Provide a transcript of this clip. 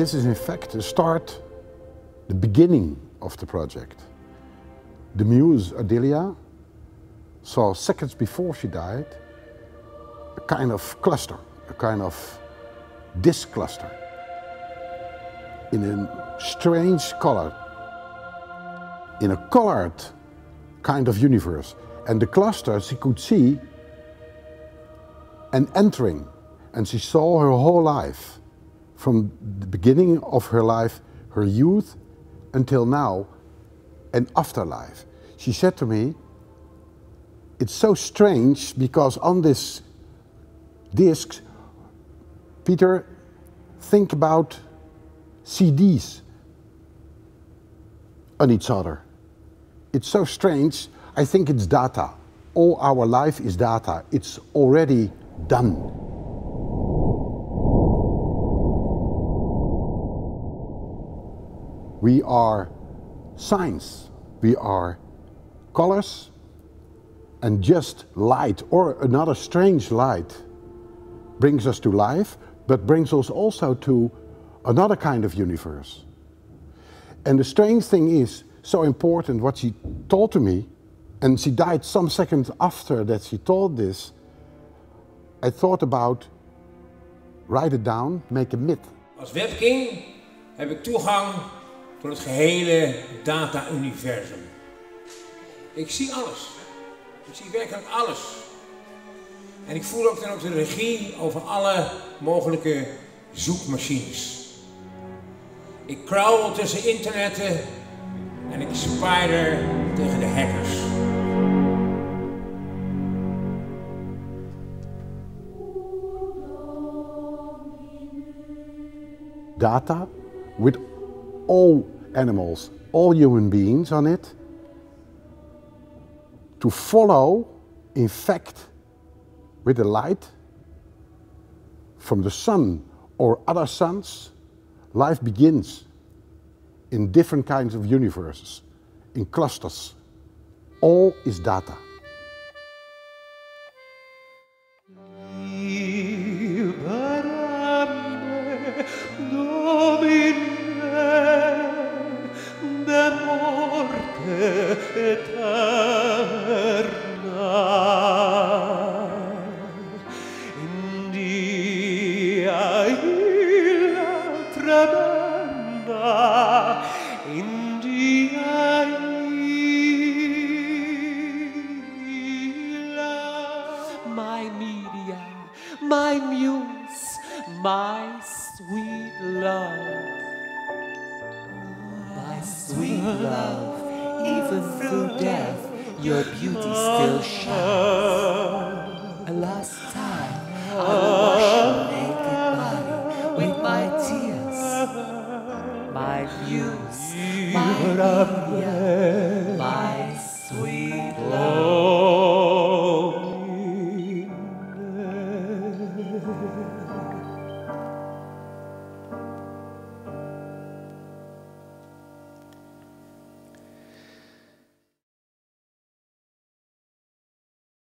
This is in fact the start, the beginning of the project. The muse Adelia saw seconds before she died a kind of cluster, a kind of disk cluster in a strange color, in a colored kind of universe. And the cluster she could see and entering, and she saw her whole life from the beginning of her life, her youth, until now, and afterlife. She said to me, It's so strange because on this disc, Peter, think about CDs on each other. It's so strange. I think it's data. All our life is data. It's already done. We are signs. We are colors and just light or another strange light brings us to life, but brings us also to another kind of universe. And the strange thing is, so important what she told to me, and she died some seconds after that she told this, I thought about write it down, make a myth. Als WebKing heb ik toegang tot het gehele data-universum. Ik zie alles. Ik zie werkelijk alles. En ik voel ook dan ook de regie over alle mogelijke zoekmachines. Ik crawl tussen internetten en ik spider tegen de hackers. Data with all animals, all human beings on it, to follow, in fact, with the light from the sun or other suns, life begins in different kinds of universes, in clusters. All is data. My my muse, my sweet love. My sweet love, even through death, your beauty still shines. A last time, I will wash your naked body with my tears. My muse, my media,